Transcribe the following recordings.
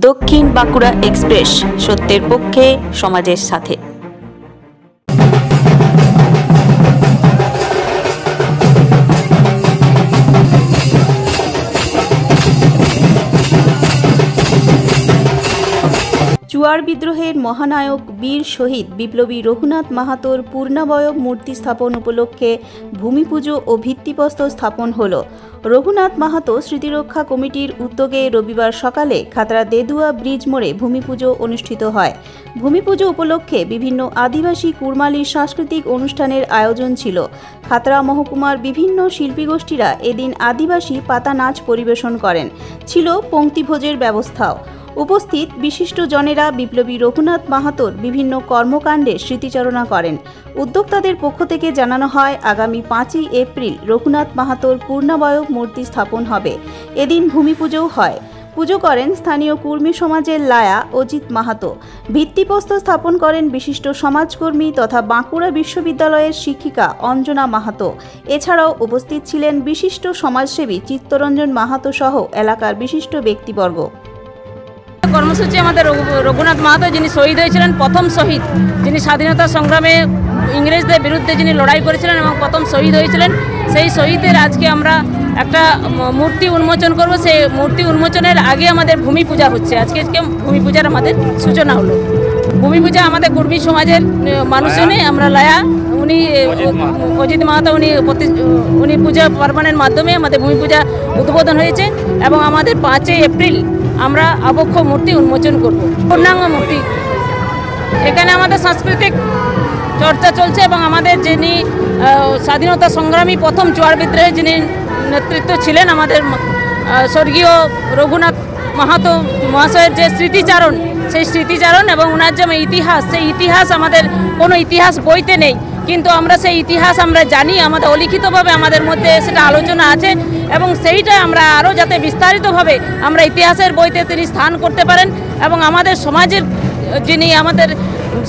দক্ষিণ বাঁকুড়া এক্সপ্রেস সত্যের পক্ষে সমাজের সাথে। চুয়ার বিদ্রোহের মহানায়ক বীর শহীদ বিপ্লবী রঘুনাথ মাহাতোর পূর্ণাবয়ব মূর্তি স্থাপন উপলক্ষে ভূমিপুজো ও ভিত্তিপ্রস্তর স্থাপন হল। রঘুনাথ মাহাতো স্মৃতিরক্ষা কমিটির উদ্যোগে রবিবার সকালে খাতড়া দেদুয়া ব্রিজ মোড়ে ভূমিপুজো অনুষ্ঠিত হয়। ভূমিপুজো উপলক্ষে বিভিন্ন আদিবাসী কুরমালির সাংস্কৃতিক অনুষ্ঠানের আয়োজন ছিল। খাতড়া মহকুমার বিভিন্ন শিল্পীগোষ্ঠীরা এদিন আদিবাসী পাতা নাচ পরিবেশন করেন। ছিল পঙ্ক্তিভোজের ব্যবস্থাও। উপস্থিত বিশিষ্ট জনেরা বিপ্লবী রঘুনাথ মাহাতোর বিভিন্ন কর্মকাণ্ডে স্মৃতিচারণা করেন। উদ্যোক্তাদের পক্ষ থেকে জানানো হয়, আগামী পাঁচই এপ্রিল রঘুনাথ মাহাতোর পূর্ণাবয়ব মূর্তি স্থাপন হবে। এদিন ভূমি পুজোও হয়। পুজো করেন স্থানীয় কুর্মী সমাজের লায়া অজিত মাহাতো। ভিত্তিপ্রস্তর স্থাপন করেন বিশিষ্ট সমাজকর্মী তথা বাঁকুড়া বিশ্ববিদ্যালয়ের শিক্ষিকা অঞ্জনা মাহাতো। এছাড়াও উপস্থিত ছিলেন বিশিষ্ট সমাজসেবী চিত্তরঞ্জন মাহাতো সহ এলাকার বিশিষ্ট ব্যক্তিবর্গ। কর্মসূচি আমাদের রঘুনাথ মাহাতো যিনি শহীদ হয়েছিলেন প্রথম শহীদ। যিনি স্বাধীনতা সংগ্রামে ইংরেজদের বিরুদ্ধে যিনি লড়াই করেছিলেন এবং প্রথম শহীদ হয়েছিলেন সেই শহীদের আজকে আমরা একটা মূর্তি উন্মোচন করব। সেই মূর্তি উন্মোচনের আগে আমাদের ভূমি পূজা হচ্ছে। আজকে আজকে ভূমি পূজার আমাদের সূচনা হলো। ভূমি পূজা আমাদের কুর্মী সমাজের আহ, মানুষজনই আমরা লায়া। উনি অজিত মাহাতো। উনি প্রতি- উনি পূজা পার্বণের মাধ্যমে আমাদের ভূমি পূজা উদ্বোধন হয়েছে এবং আমাদের পাঁচই এপ্রিল আমরা আবক্ষ মূর্তি উন্মোচন করব। পূর্ণাঙ্গ মূর্তি। এখানে আমাদের সাংস্কৃতিক চর্চা চলছে এবং আমাদের যিনি স্বাধীনতা সংগ্রামী প্রথম চুয়ার বিদ্রোহে যিনি নেতৃত্ব ছিলেন আমাদের স্বর্গীয় রঘুনাথ মাহাতো মহাশয়ের যে স্মৃতিচারণ, সেই স্মৃতিচারণ এবং ওনার যে ইতিহাস, সেই ইতিহাস আমাদের কোনো ইতিহাস বইতে নেই। কিন্তু আমরা সেই ইতিহাস আমরা জানি, আমাদের অলিখিতভাবে আমাদের মধ্যে সেটা আলোচনা আছে এবং সেইটা আমরা আরও যাতে বিস্তারিতভাবে আমরা ইতিহাসের বইতে তিনি স্থান করতে পারেন এবং আমাদের সমাজের যিনি আমাদের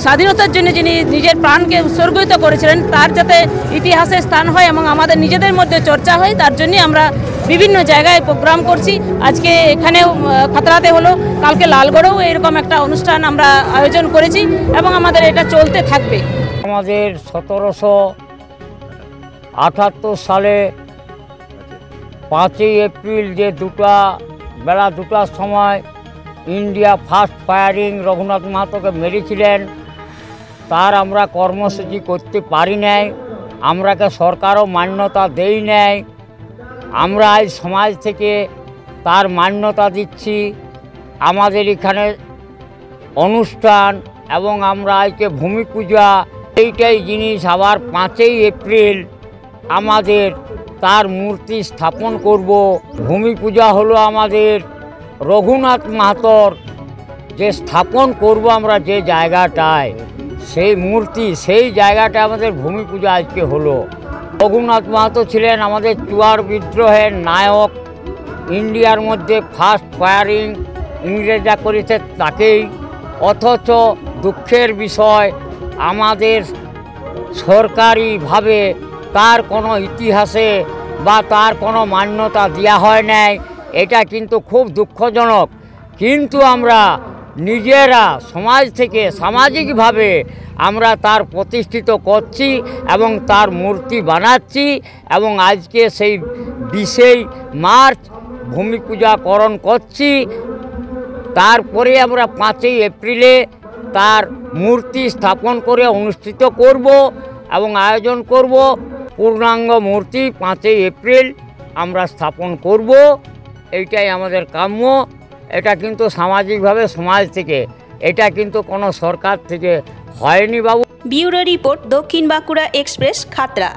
স্বাধীনতার জন্য যিনি নিজের প্রাণকে উৎসর্গিত করেছিলেন, তার যাতে ইতিহাসে স্থান হয় এবং আমাদের নিজেদের মধ্যে চর্চা হয়, তার জন্যই আমরা বিভিন্ন জায়গায় প্রোগ্রাম করছি। আজকে এখানেও খাতরাতে হলো, কালকে লালগড়েও এরকম একটা অনুষ্ঠান আমরা আয়োজন করেছি এবং আমাদের এটা চলতে থাকবে। আমাদের সতেরোশো আটাত্তর সালে পাঁচই এপ্রিল যে দুটা, বেলা দুটার সময় ইন্ডিয়া ফার্স্ট ফায়ারিং রঘুনাথ মাহাতোকে মেরেছিলেন। তার আমরা কর্মসূচি করতে পারি নাই, আমরাকে সরকারও মান্যতা দেই নাই। আমরা আজ সমাজ থেকে তার মান্যতা দিচ্ছি। আমাদের এখানে অনুষ্ঠান এবং আমরা আজকে ভূমি পূজা এইটাই জিনিস আবার পাঁচই এপ্রিল আমাদের তার মূর্তি স্থাপন করব। ভূমি পূজা হলো আমাদের রঘুনাথ মাহাতর যে স্থাপন করব আমরা যে জায়গাটায়। সেই মূর্তি, সেই জায়গাটা আমাদের ভূমি পূজা আজকে হলো। রঘুনাথ মাহাতো ছিলেন আমাদের চুয়ার বিদ্রোহের নায়ক। ইন্ডিয়ার মধ্যে ফার্স্ট ফায়ারিং ইংরেজরা করেছে তাকেই। অথচ দুঃখের বিষয় আমাদের সরকারিভাবে তার কোনো ইতিহাসে বা তার কোনো মান্যতা দেওয়া হয় নাই, এটা কিন্তু খুব দুঃখজনক। কিন্তু আমরা নিজেরা সমাজ থেকে সামাজিকভাবে আমরা তার প্রতিষ্ঠিত করছি এবং তার মূর্তি বানাচ্ছি এবং আজকে সেই বিশেই মার্চ ভূমি পূজাকরণ করছি। তারপরে আমরা পাঁচই এপ্রিলে তার মূর্তি স্থাপন করে অনুষ্ঠিত করব এবং আয়োজন করব। পূর্ণাঙ্গ মূর্তি পাঁচই এপ্রিল আমরা স্থাপন করব। এইটাই আমাদের কাম্য। এটা কিন্তু সামাজিকভাবে সমাজ থেকে, এটা কিন্তু কোনো সরকার থেকে হয়নি বাবু। ব্যুরো রিপোর্ট দক্ষিণ বাঁকুড়া এক্সপ্রেস খাতড়া